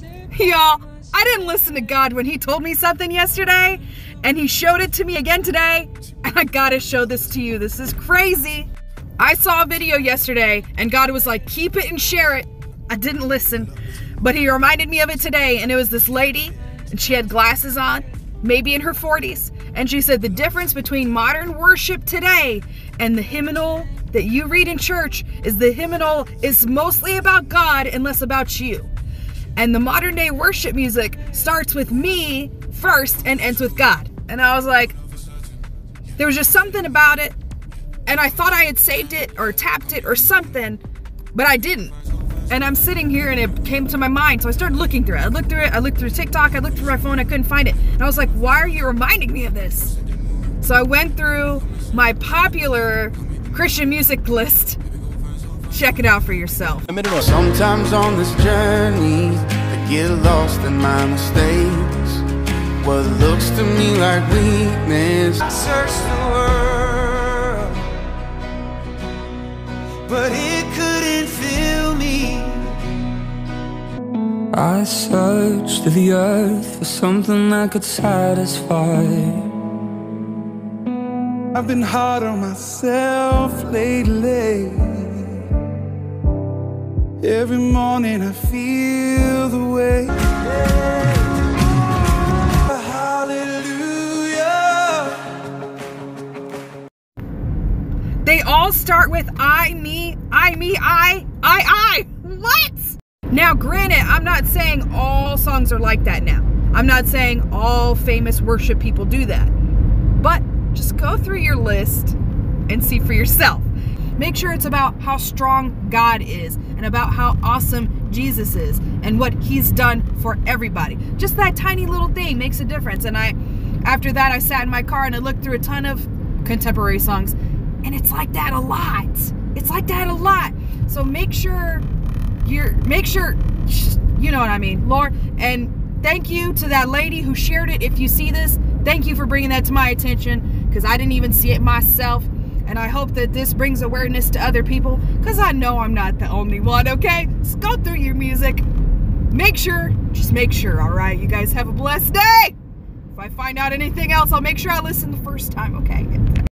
Y'all, I didn't listen to God when He told me something yesterday, and He showed it to me again today, I gotta show this to you. This is crazy. I saw a video yesterday, and God was like, keep it and share it. I didn't listen, but He reminded me of it today, and it was this lady, and she had glasses on, maybe in her 40s, and she said the difference between modern worship today and the hymnal that you read in church is the hymnal is mostly about God and less about you. And the modern day worship music starts with me first and ends with God. And I was like, there was just something about it. And I thought I had saved it or tapped it or something, but I didn't. And I'm sitting here and it came to my mind. So I started looking through it. I looked through it. I looked through TikTok. I looked through my phone. I couldn't find it. And I was like, why are you reminding me of this? So I went through my popular Christian music list. Check it out for yourself. Sometimes on this journey, get lost in my mistakes. What looks to me like weakness. I search the world, but it couldn't fill me. I searched the earth for something that could satisfy. I've been hard on myself lately. Every morning I feel the way. Hallelujah. They all start with I, me, I, me, I, I, I. What? Now, granted, I'm not saying all songs are like that now. I'm not saying all famous worship people do that. But just go through your list and see for yourself. Make sure it's about how strong God is and about how awesome Jesus is and what he's done for everybody. Just that tiny little thing makes a difference. And I after that I sat in my car and I looked through a ton of contemporary songs and it's like that a lot. It's like that a lot. So make sure you're make sure you know what I mean, Lord. And thank you to that lady who shared it. If you see this, thank you for bringing that to my attention because I didn't even see it myself. And I hope that this brings awareness to other people because I know I'm not the only one, okay? So go through your music. Make sure, just make sure, all right? You guys have a blessed day. If I find out anything else, I'll make sure I listen the first time, okay?